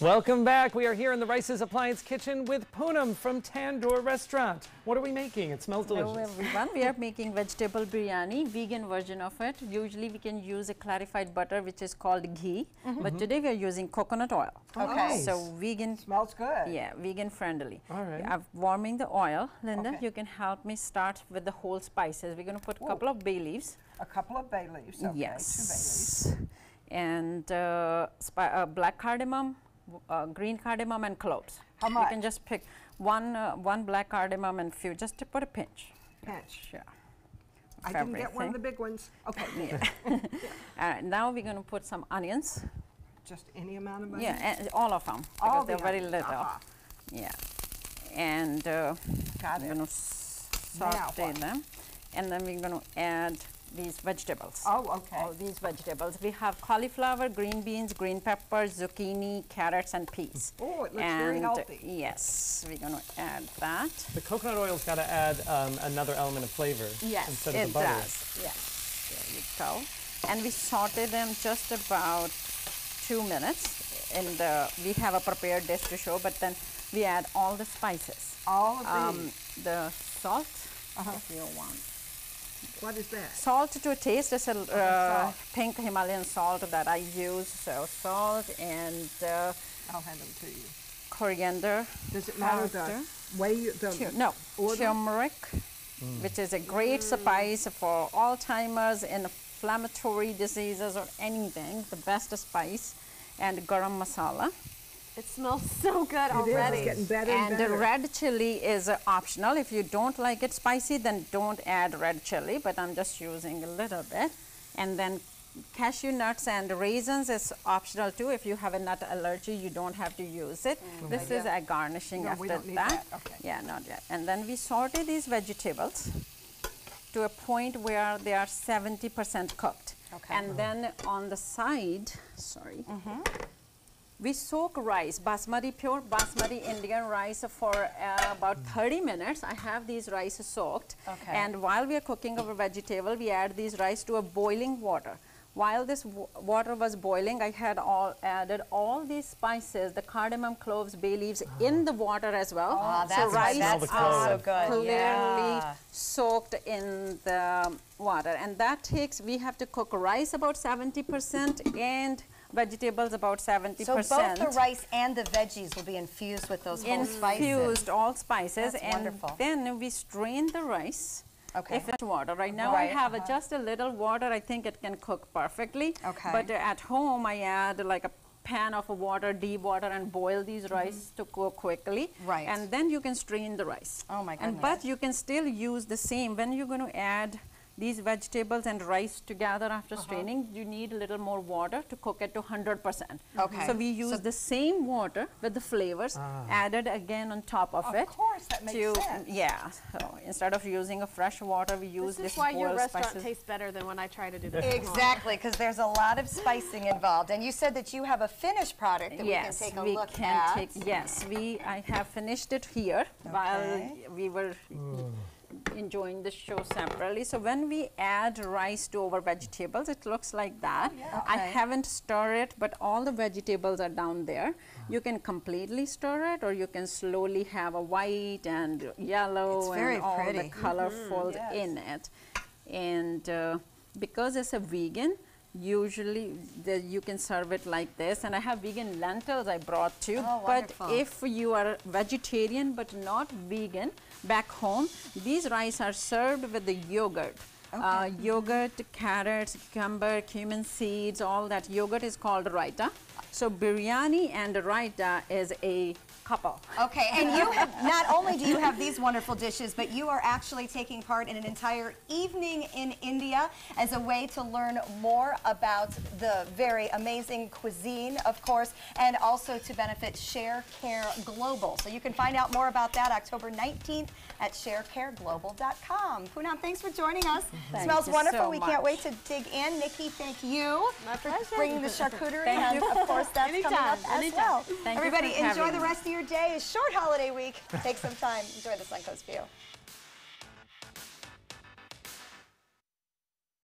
Welcome back. We are here in the Rice's Appliance Kitchen with Poonam from Tandoor Restaurant. What are we making? It smells delicious. Hello everyone, we are making vegetable biryani, vegan version of it. Usually we can use a clarified butter which is called ghee, but today we are using coconut oil. Okay. So vegan, Smells good. yeah, vegan friendly. All right. I'm warming the oil. Linda, Okay. you can help me start with the whole spices. We're going to put a couple of bay leaves. A couple of bay leaves. Okay, yes. And uh, spi- uh, black cardamom, w- uh, green cardamom and cloves. How much? You can just pick one, uh, one black cardamom and few, just to put a pinch. two bay leaves. Pinch. Sure. I didn't get one of the big ones. Okay. Yeah. All right, now we're going to put some onions. Just any amount of money? Yeah, and all of them because All they're the very little. uh-huh. Yeah, and uh, Got we're going to saute them, and then we're going to add these vegetables. Oh, okay. All these vegetables. We have cauliflower, green beans, green peppers, zucchini, carrots, and peas. Oh, it looks and very healthy. Yes, we're going to add that. The coconut oil's got to add um, another element of flavor Yes, instead it of the butter. does. Yes, there you go. And we saute them just about two minutes. And uh, we have a prepared dish to show, but then we add all the spices. All of Um, these. the salt, Uh-huh. if you want. What is that? Salt to taste is a uh, salt. pink Himalayan salt that I use. So salt and uh, I'll hand them to you. coriander. Does it matter powder. the way you, the Tu- no, order? turmeric, which is a great spice for Alzheimer's, inflammatory diseases, or anything. The best spice, and garam masala. It smells so good It is, already. it's getting better and, And the red chili is uh, optional. If you don't like it spicy, then don't add red chili. But I'm just using a little bit. And then cashew nuts and raisins is optional too. If you have a nut allergy, you don't have to use it. This is a garnishing No, after we don't need that. that. Okay. Yeah, not yet. And then we saute these vegetables to a point where they are 70% cooked. Okay. And then on the side, sorry, Mm-hmm. We soak rice, basmati, pure basmati Indian rice for uh, about 30 minutes. I have these rice soaked. Okay. And while we are cooking our vegetable, we add these rice to a boiling water. While this w- water was boiling, I had all added all these spices, the cardamom, cloves, bay leaves in the water as well. Ah, so rice that's are so good. clearly Yeah. soaked in the water. And that takes, we have to cook rice about 70% and vegetables about 70%. So both the rice and the veggies will be infused with those whole spices. infused all spices That's and wonderful. then we strain the rice Okay. if it's water right now Right, i have uh-huh. just a little water i think it can cook perfectly Okay. but uh, at home i add like a pan of water deep water and boil these rice to cook quickly. Right. and then you can strain the rice Oh my and goodness. but you can still use the same when you're going to add these vegetables and rice together after Uh-huh. straining, you need a little more water to cook it to 100%. Okay. So we use So- the same water with the flavors added again on top of, Of it. Of course, that makes to, sense. Yeah. So instead of using a fresh water, we use This this is why your restaurant spices. tastes better than when I try to do this. Exactly, because there's a lot of spicing involved. And you said that you have a finished product that yes, we can take a we look can at. take. Yes, we. I have finished it here while we were enjoying the show separately. So when we add rice to our vegetables, it looks like that. I Okay. haven't stirred it, but all the vegetables are down there. You can completely stir it, or you can slowly have a white and yellow very and all the pretty. colorful yes. in it. And uh, because it's a vegan, usually the, you can serve it like this. And I have vegan lentils I brought too. Oh, but if you are vegetarian but not vegan, back home, these rice are served with the yogurt. Uh, yogurt, carrots, cucumber, cumin seeds, all that yogurt is called raita. So biryani and raita is a couple. Okay, and you have, not only do you have these wonderful dishes, but you are actually taking part in an entire evening in India as a way to learn more about the very amazing cuisine, of course, and also to benefit Share Care Global. So you can find out more about that October 19th at sharecareglobal.com. Poonam, thanks for joining us. Thank Smells wonderful. so we can't wait to dig in. Nikki, thank you My for pleasure. bringing the charcuterie, and of course that's coming up as anytime. well. Thank Everybody, for enjoy the rest of your day. It's short holiday week. Take some time. Enjoy the Suncoast View.